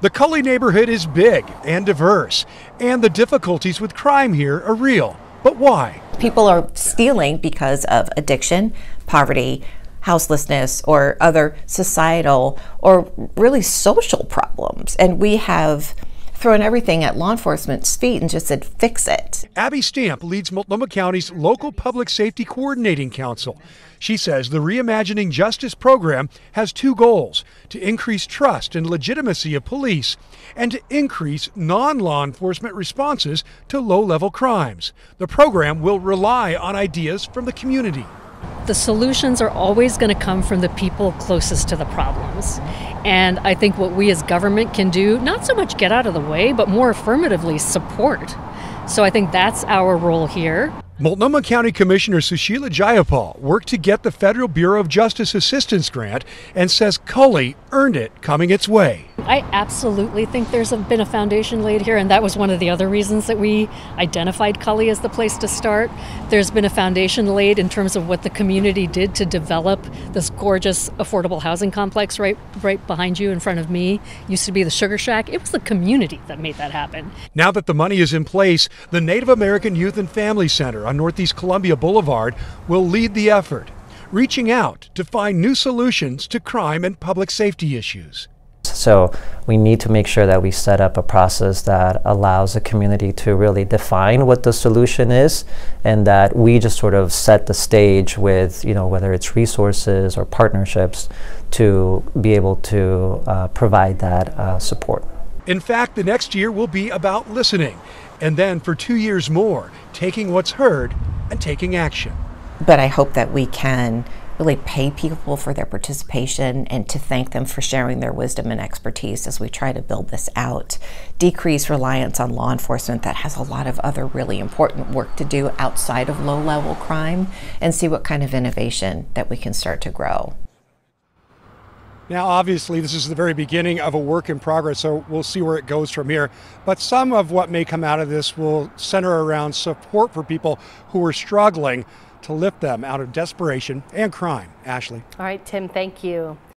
The Cully neighborhood is big and diverse, and the difficulties with crime here are real. But why? People are stealing because of addiction, poverty, houselessness, or other societal or really social problems. And we have thrown everything at law enforcement's feet and just said, fix it. Abby Stamp leads Multnomah County's local public safety coordinating council. She says the Reimagining Justice program has two goals to increase trust and legitimacy of police and to increase non law enforcement responses to low level crimes. The program will rely on ideas from the community. The solutions are always going to come from the people closest to the problems. And I think what we as government can do, not so much get out of the way, but more affirmatively support. So I think that's our role here. Multnomah County Commissioner Susheela Jayapal worked to get the Federal Bureau of Justice Assistance Grant and says Cully earned it coming its way. I absolutely think there's been a foundation laid here, and that was one of the other reasons that we identified Cully as the place to start. There's been a foundation laid in terms of what the community did to develop this gorgeous affordable housing complex right right behind you in front of me. Used to be the Sugar Shack. It was the community that made that happen. Now that the money is in place, the Native American Youth and Family Center on Northeast Columbia Boulevard will lead the effort, reaching out to find new solutions to crime and public safety issues. So we need to make sure that we set up a process that allows the community to really define what the solution is and that we just sort of set the stage with, you know, whether it's resources or partnerships to be able to uh, provide that uh, support. In fact, the next year will be about listening, and then for two years more, taking what's heard and taking action. But I hope that we can really pay people for their participation and to thank them for sharing their wisdom and expertise as we try to build this out. Decrease reliance on law enforcement that has a lot of other really important work to do outside of low level crime and see what kind of innovation that we can start to grow. Now, obviously, this is the very beginning of a work in progress, so we'll see where it goes from here. But some of what may come out of this will center around support for people who are struggling to lift them out of desperation and crime. Ashley. All right, Tim, thank you.